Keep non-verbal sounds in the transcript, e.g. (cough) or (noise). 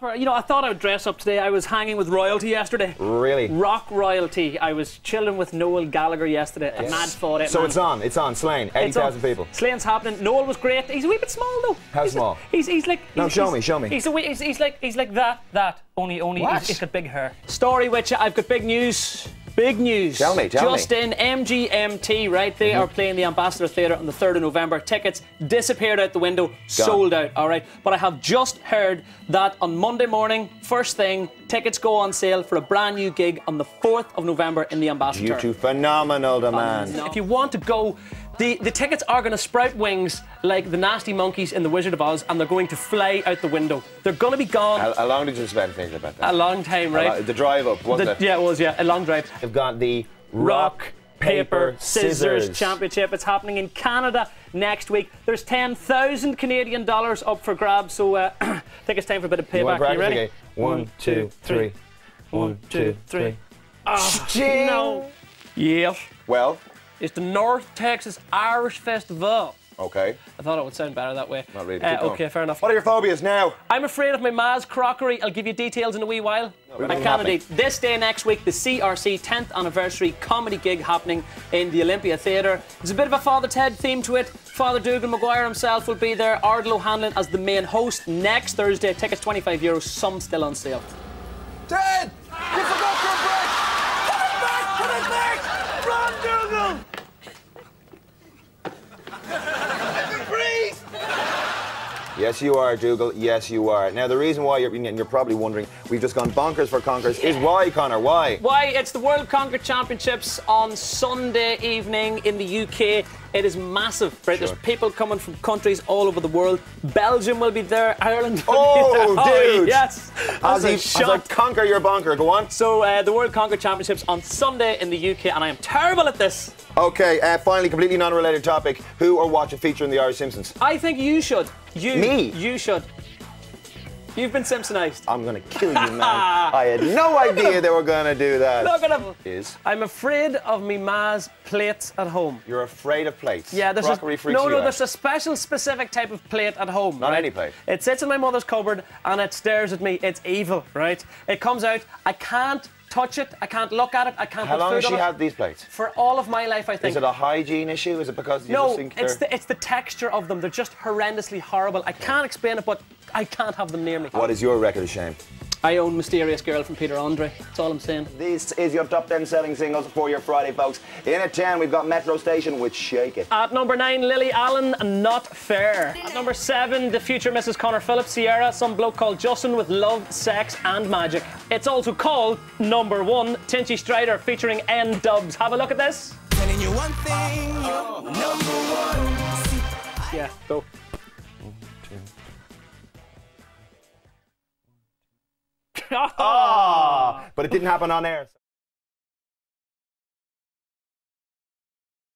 You know, I thought I would dress up today. I was hanging with royalty yesterday. Really? Rock royalty. I was chilling with Noel Gallagher yesterday. A mad fought it. So man. it's on. It's on. Slane. 80,000 people. Slane's happening. Noel was great. He's a wee bit small though. How he's small? he's he's like. No, he's- show me, show me. He's a wee, he's, he's like he's like that that only only What? he's, he's got big hair. Story which I've got big news. Big news. Tell me, tell me. Just in MGMT, right? They Mm-hmm. are playing the Ambassador Theatre on the 3rd of November. Tickets disappeared out the window, sold out, all right? But I have just heard that on Monday morning, first thing, tickets go on sale for a brand new gig on the 4th of November in the Ambassador. You two phenomenal, the man. If you want to go, the, the tickets are going to sprout wings like the nasty monkeys in The Wizard of Oz, and they're going to fly out the window. They're going to be gone How, how long did you spend thinking about that? a long time, right? long- The drive up, wasn't The- it? yeah, it was, yeah, a long drive. They've got the Rock, paper, scissors, scissors. championship. It's happening in Canada next week. There's 10,000 Canadian dollars up for grabs, so uh, (clears throat) I think it's time for a bit of payback. to You ready? Okay. One, two, three. One, two, three. Oh, no. Yes. Well, It's the North Texas Irish Festival. okay. I thought it would sound better that way. Not really. Uh, okay, fair enough. What are your phobias now? I'm afraid of my Ma's crockery. I'll give you details in a wee while. I don't indeed. This day next week, the CRC 10th anniversary comedy gig happening in the Olympia Theatre. There's a bit of a Father Ted theme to it. Father Dougal Maguire himself will be there. Ardal O'Hanlon as the main host next Thursday. Tickets 25 euros, some still on sale. Ted! Yes, you are, Dougal. Yes, you are. Now, the reason why you're, and you're probably wondering, we've just gone bonkers for conkers, is why, Connor? Why? Why? It's the World Conker Championships on Sunday evening in the UK. It is massive, right? Sure. There's people coming from countries all over the world. Belgium will be there. Ireland will Oh, be (laughs) there. Oh dude. yes. As, That's he, shock. conquer your bonker, go on. So uh, the World Conker Championships on Sunday in the UK, and I am terrible at this. Okay, uh, finally, completely non-related topic. Who or watch a feature in the Irish Simpsons? I think you should. You. Me? You should. You've been Simpsonized. I'm gonna kill you, man. (laughs) I had no idea they were gonna do that. Look at him. Is I'm afraid of me ma's plates at home. you're afraid of plates? Yeah, there's Crockery a, no, no. out. There's a special, specific type of plate at home. Not right? any plate. It sits in my mother's cupboard and it stares at me. It's evil, right? It comes out. I can't touch it. I can't look at it. I can't How long has she had these plates? For all of my life, I think. Is it a hygiene issue? Is it because you no, just think it's they're- the it's the texture of them. They're just horrendously horrible. I can't explain it, but I can't have them near me. What is your record of shame? I own Mysterious Girl from Peter Andre. That's all I'm saying. This is your top 10 selling singles for your Friday, folks. In at 10, we've got Metro Station with Shake It. At number nine, Lily Allen, Not Fair. At number seven, the future Mrs. Connor Phillips, Ciara, some bloke called Justin with Love, Sex and Magic. It's also called number one, Tinchy Stryder featuring N-Dubz. Have a look at this. Telling you one thing, you're number one. Yeah, go. (laughs) Ah, but it didn't happen on air.